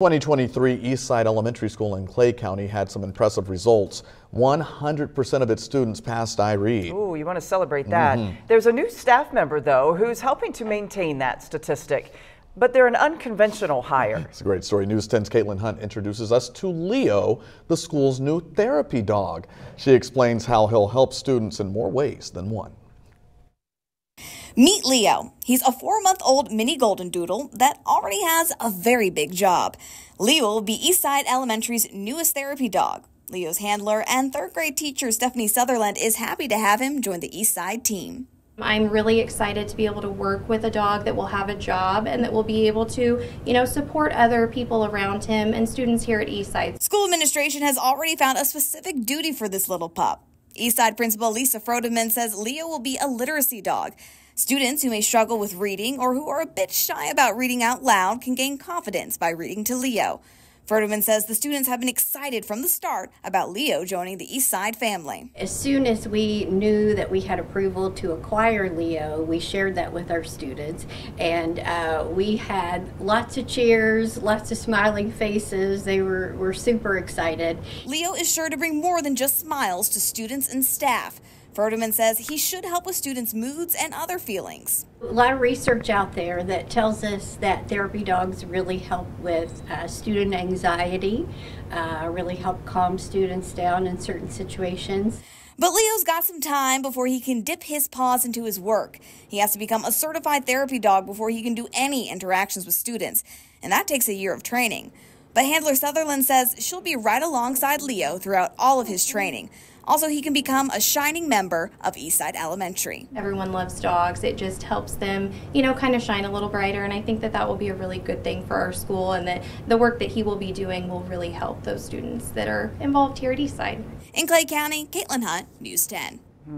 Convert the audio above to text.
2023 Eastside Elementary School in Clay County had some impressive results. 100% of its students passed IREAD. Ooh, you want to celebrate that. Mm -hmm. There's a new staff member, though, who's helping to maintain that statistic. But they're an unconventional hire. It's a great story. News 10's Caitlin Hunt introduces us to Leo, the school's new therapy dog. She explains how he'll help students in more ways than one. Meet Leo. He's a four month old mini golden doodle that already has a very big job. Leo will be Eastside Elementary's newest therapy dog. Leo's handler and third grade teacher Stephanie Sutherland is happy to have him join the Eastside team. I'm really excited to be able to work with a dog that will have a job and that will be able to, you know, support other people around him and students here at Eastside. School administration has already found a specific duty for this little pup. Eastside Principal Lisa Frodeman says Leo will be a literacy dog. Students who may struggle with reading or who are a bit shy about reading out loud can gain confidence by reading to Leo. Furterman says the students have been excited from the start about Leo joining the Eastside family. As soon as we knew that we had approval to acquire Leo, we shared that with our students, and uh, we had lots of cheers, lots of smiling faces. They were, were super excited. Leo is sure to bring more than just smiles to students and staff. Furterman says he should help with students' moods and other feelings. A lot of research out there that tells us that therapy dogs really help with uh, student anxiety, uh, really help calm students down in certain situations. But Leo's got some time before he can dip his paws into his work. He has to become a certified therapy dog before he can do any interactions with students, and that takes a year of training. But handler Sutherland says she'll be right alongside Leo throughout all of his training. Also, he can become a shining member of Eastside Elementary. Everyone loves dogs. It just helps them, you know, kind of shine a little brighter. And I think that that will be a really good thing for our school and that the work that he will be doing will really help those students that are involved here at Eastside. In Clay County, Caitlin Hunt, News 10.